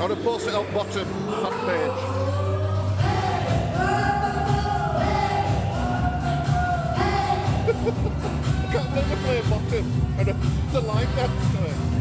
I'm going to post it on bottom front page. I can't believe I play bottom and uh, the line dance to it.